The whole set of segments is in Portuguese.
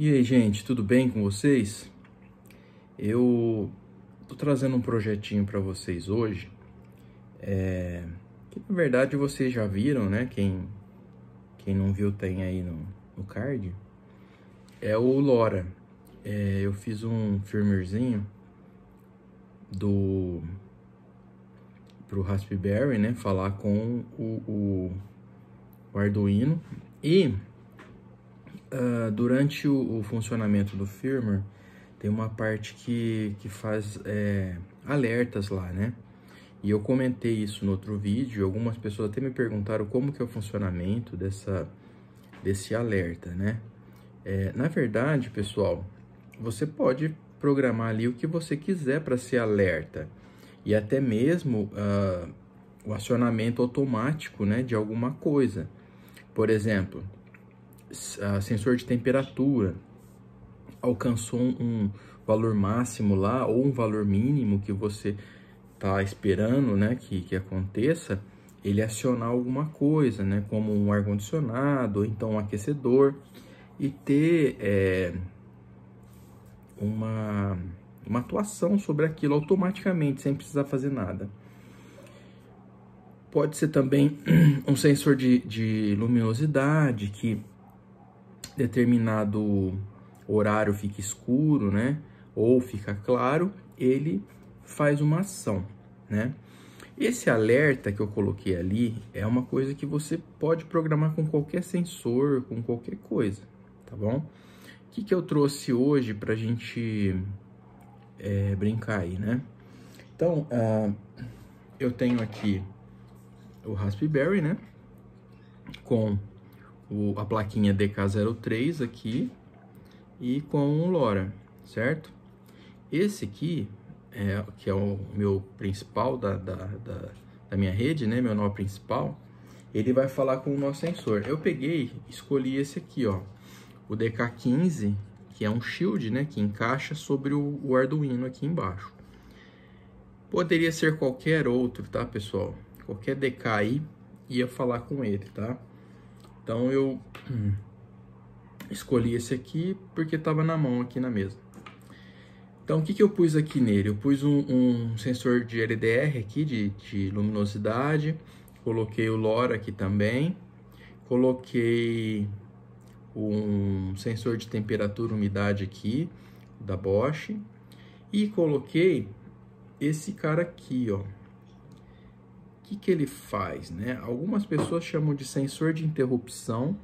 E aí, gente, tudo bem com vocês? Eu tô trazendo um projetinho para vocês hoje, é, que na verdade vocês já viram, né? Quem, quem não viu tem aí no, no card. É o LoRa. É, eu fiz um firmwarezinho do pro Raspberry, né? Falar com o, o, o Arduino e uh, durante o, o, funcionamento do firmware, tem uma parte que, que faz é, alertas lá, né? E eu comentei isso no outro vídeo, algumas pessoas até me perguntaram como que é o funcionamento dessa, desse alerta, né? É, na verdade, pessoal, você pode programar ali o que você quiser para ser alerta. E até mesmo uh, o acionamento automático né, de alguma coisa. Por exemplo, sensor de temperatura alcançou um valor máximo lá ou um valor mínimo que você está esperando né, que, que aconteça, ele acionar alguma coisa, né, como um ar-condicionado ou então um aquecedor e ter é, uma, uma atuação sobre aquilo automaticamente, sem precisar fazer nada. Pode ser também um sensor de, de luminosidade que determinado horário fica escuro, né? Ou fica claro, ele faz uma ação, né? Esse alerta que eu coloquei ali é uma coisa que você pode programar com qualquer sensor, com qualquer coisa, tá bom? O que, que eu trouxe hoje para a gente é, brincar aí, né? Então, uh, eu tenho aqui o Raspberry, né? Com o, a plaquinha DK03 aqui e com o LoRa, certo? Esse aqui, é, que é o meu principal da, da, da, da minha rede, né? Meu nó principal, ele vai falar com o nosso sensor. Eu peguei, escolhi esse aqui, ó, o DK15, que é um shield, né? Que encaixa sobre o, o Arduino aqui embaixo. Poderia ser qualquer outro, tá, pessoal? Qualquer DK aí ia falar com ele, tá? Então eu escolhi esse aqui porque estava na mão aqui na mesa. Então o que, que eu pus aqui nele? Eu pus um, um sensor de LDR aqui, de, de luminosidade, coloquei o LoRa aqui também, coloquei um sensor de temperatura e umidade aqui, da Bosch, e coloquei esse cara aqui, ó, que, que ele faz? Né? Algumas pessoas chamam de sensor de interrupção,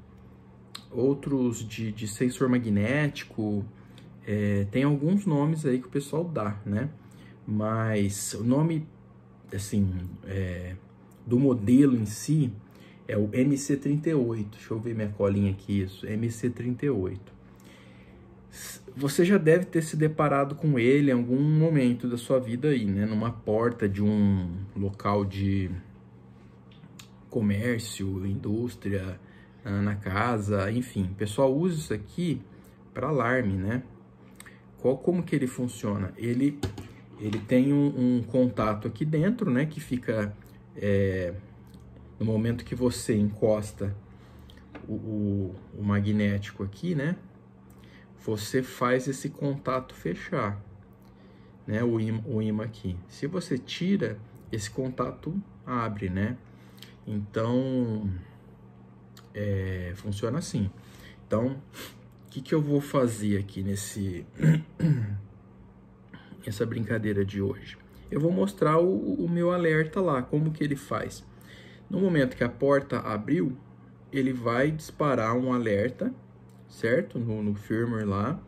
outros de, de sensor magnético, é, tem alguns nomes aí que o pessoal dá, né? Mas o nome, assim, é, do modelo em si é o MC38. Deixa eu ver minha colinha aqui, isso, MC38 você já deve ter se deparado com ele em algum momento da sua vida aí, né? Numa porta de um local de comércio, indústria, ah, na casa, enfim. O pessoal usa isso aqui para alarme, né? Qual, como que ele funciona? Ele, ele tem um, um contato aqui dentro, né? Que fica é, no momento que você encosta o, o, o magnético aqui, né? Você faz esse contato fechar, né? O imã, o imã aqui. Se você tira, esse contato abre, né? Então, é, funciona assim. Então, o que, que eu vou fazer aqui nesse essa brincadeira de hoje? Eu vou mostrar o, o meu alerta lá, como que ele faz. No momento que a porta abriu, ele vai disparar um alerta certo? No, no firmware lá.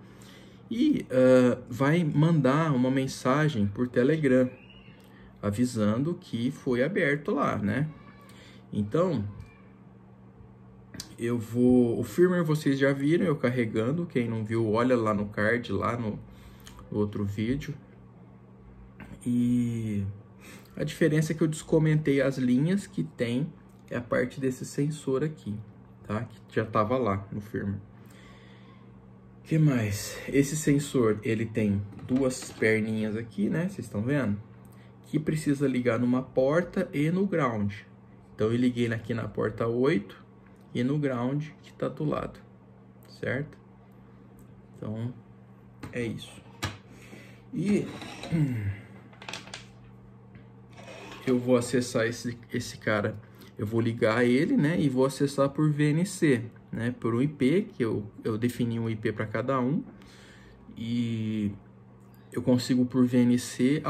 E uh, vai mandar uma mensagem por Telegram avisando que foi aberto lá, né? Então, eu vou. O firmware vocês já viram eu carregando. Quem não viu, olha lá no card, lá no, no outro vídeo. E a diferença é que eu descomentei as linhas que tem é a parte desse sensor aqui, tá? Que já estava lá no firmware que mais? Esse sensor, ele tem duas perninhas aqui, né? Vocês estão vendo? Que precisa ligar numa porta e no ground. Então, eu liguei aqui na porta 8 e no ground que está do lado, certo? Então, é isso. E eu vou acessar esse, esse cara, eu vou ligar ele, né, e vou acessar por VNC, né, por um IP, que eu, eu defini um IP para cada um, e eu consigo por VNC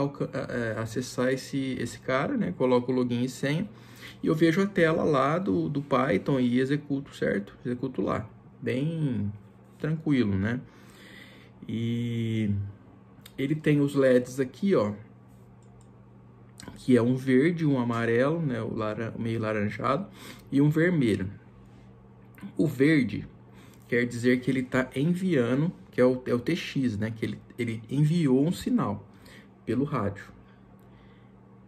acessar esse, esse cara, né, coloco o login e senha, e eu vejo a tela lá do, do Python e executo, certo? Executo lá, bem tranquilo, né? E ele tem os LEDs aqui, ó, que é um verde, um amarelo, né, o laran meio laranjado, e um vermelho. O verde quer dizer que ele está enviando, que é o, é o TX, né, que ele, ele enviou um sinal pelo rádio.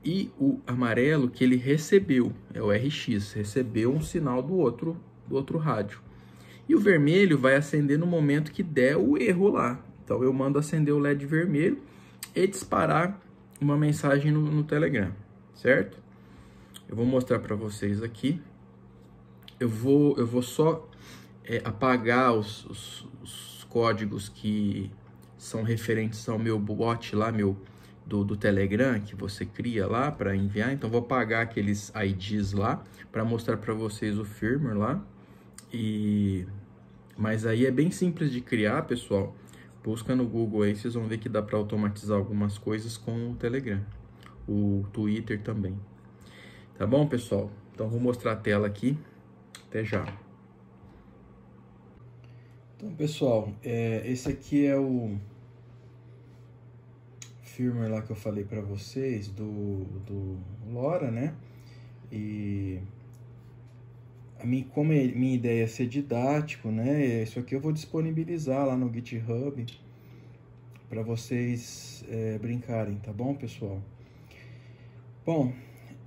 E o amarelo que ele recebeu, é o RX, recebeu um sinal do outro, do outro rádio. E o vermelho vai acender no momento que der o erro lá. Então eu mando acender o LED vermelho e disparar uma mensagem no, no Telegram, certo? Eu vou mostrar para vocês aqui. Eu vou, eu vou só é, apagar os, os, os, códigos que são referentes ao meu bot lá, meu do, do Telegram que você cria lá para enviar. Então vou apagar aqueles IDs lá para mostrar para vocês o firmware lá. E mas aí é bem simples de criar, pessoal. Busca no Google aí, vocês vão ver que dá para automatizar algumas coisas com o Telegram. O Twitter também. Tá bom, pessoal? Então vou mostrar a tela aqui. Até já. Então, pessoal, é, esse aqui é o firmware lá que eu falei para vocês do, do LoRa, né? E a mim, como é, minha ideia é ser didático, né? Isso aqui eu vou disponibilizar lá no GitHub para vocês é, brincarem, tá bom, pessoal? Bom,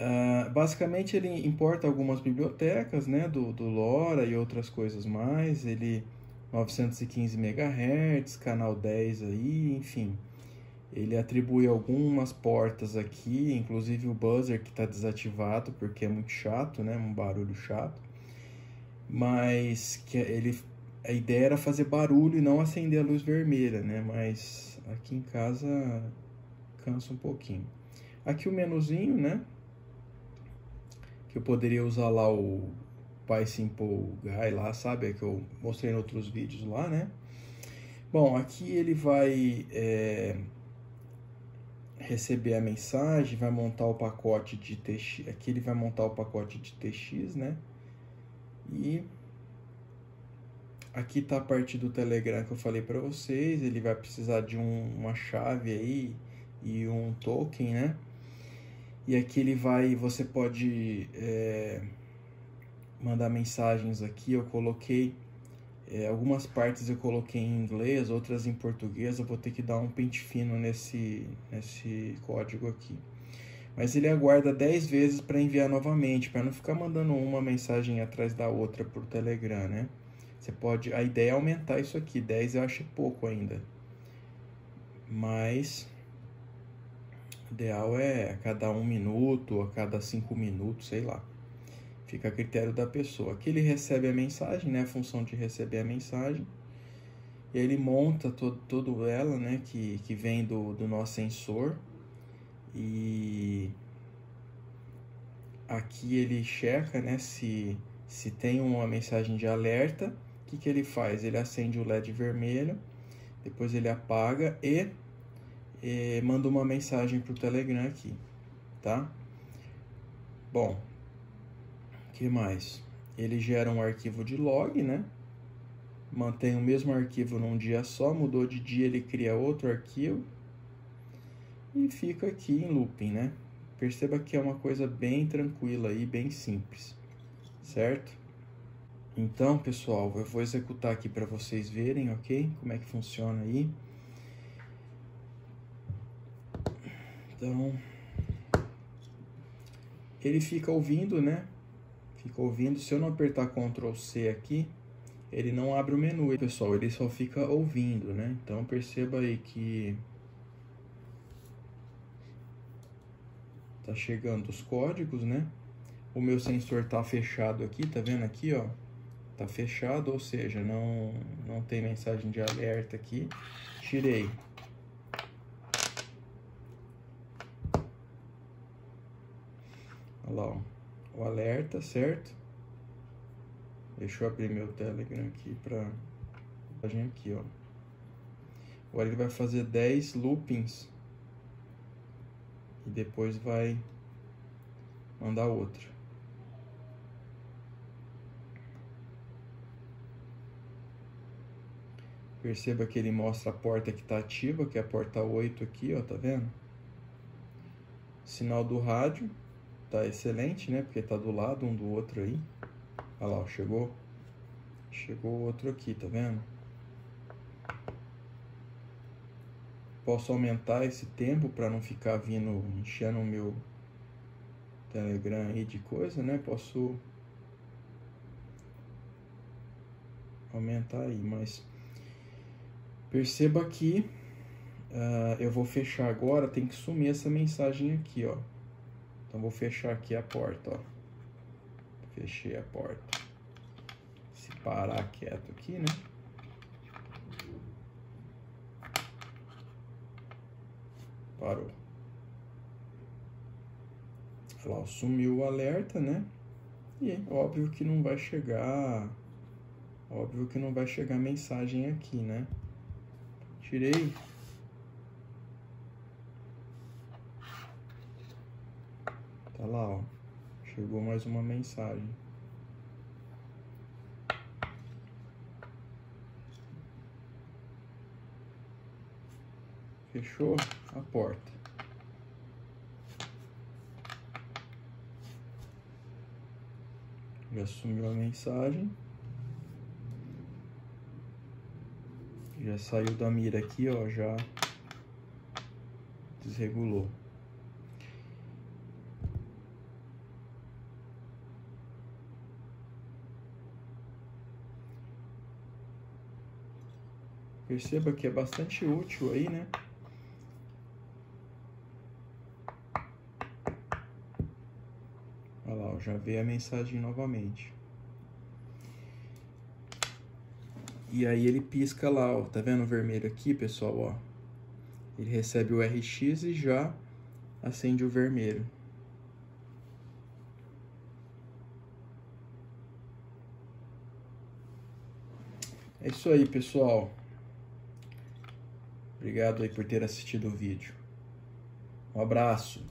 uh, basicamente ele importa algumas bibliotecas, né? Do, do LoRa e outras coisas mais. Ele 915 MHz, canal 10 aí, enfim. Ele atribui algumas portas aqui, inclusive o buzzer que está desativado porque é muito chato, né? Um barulho chato mas que ele a ideia era fazer barulho e não acender a luz vermelha, né? Mas aqui em casa cansa um pouquinho. Aqui o menuzinho, né? Que eu poderia usar lá o PySimple Guy lá, sabe? É que eu mostrei em outros vídeos lá, né? Bom, aqui ele vai é, receber a mensagem, vai montar o pacote de TX. Aqui ele vai montar o pacote de TX, né? E aqui está a parte do Telegram que eu falei para vocês. Ele vai precisar de um, uma chave aí e um token, né? E aqui ele vai, você pode é, mandar mensagens aqui. Eu coloquei é, algumas partes eu coloquei em inglês, outras em português. Eu vou ter que dar um pente fino nesse, nesse código aqui mas ele aguarda 10 vezes para enviar novamente, para não ficar mandando uma mensagem atrás da outra por Telegram, né? Você pode, a ideia é aumentar isso aqui, 10 eu acho pouco ainda. Mas ideal é a cada um minuto, a cada cinco minutos, sei lá. Fica a critério da pessoa. Aqui ele recebe a mensagem, né? A função de receber a mensagem. E ele monta todo, todo ela, né? Que, que vem do, do nosso sensor e aqui ele checa né, se, se tem uma mensagem de alerta. O que, que ele faz? Ele acende o LED vermelho, depois ele apaga e, e manda uma mensagem para o Telegram aqui, tá? Bom, que mais? Ele gera um arquivo de log, né? Mantém o mesmo arquivo num dia só, mudou de dia, ele cria outro arquivo e fica aqui em looping, né? Perceba que é uma coisa bem tranquila e bem simples, certo? Então, pessoal, eu vou executar aqui para vocês verem, ok? Como é que funciona aí. Então, ele fica ouvindo, né? Fica ouvindo. Se eu não apertar Ctrl C aqui, ele não abre o menu, pessoal. Ele só fica ouvindo, né? Então, perceba aí que tá chegando os códigos, né? O meu sensor tá fechado aqui, tá vendo aqui, ó? tá fechado, ou seja, não, não tem mensagem de alerta aqui. Tirei. Lá, ó, o alerta, certo? Deixa eu abrir meu Telegram aqui pra página aqui, ó. Agora ele vai fazer 10 loopings e depois vai mandar outra. Perceba que ele mostra a porta que está ativa, que é a porta 8 aqui, ó, tá vendo? Sinal do rádio tá excelente, né? Porque tá do lado um do outro aí. Olha lá, ó, chegou. Chegou outro aqui, tá vendo? Posso aumentar esse tempo para não ficar vindo enchendo o meu Telegram aí de coisa, né? Posso aumentar aí, mas perceba que uh, eu vou fechar agora, tem que sumir essa mensagem aqui, ó. Então vou fechar aqui a porta, ó. Fechei a porta. Se parar quieto aqui, né? Parou. Olha lá, sumiu o alerta, né? E óbvio que não vai chegar. Óbvio que não vai chegar mensagem aqui, né? Tirei. Tá lá, ó. Chegou mais uma mensagem. Fechou a porta. Já sumiu a mensagem. Já saiu da mira aqui, ó, já desregulou. Perceba que é bastante útil aí, né? Olha lá, já veio a mensagem novamente. E aí ele pisca lá, ó. Tá vendo o vermelho aqui, pessoal, ó? Ele recebe o RX e já acende o vermelho. É isso aí, pessoal. Obrigado aí por ter assistido o vídeo. Um abraço.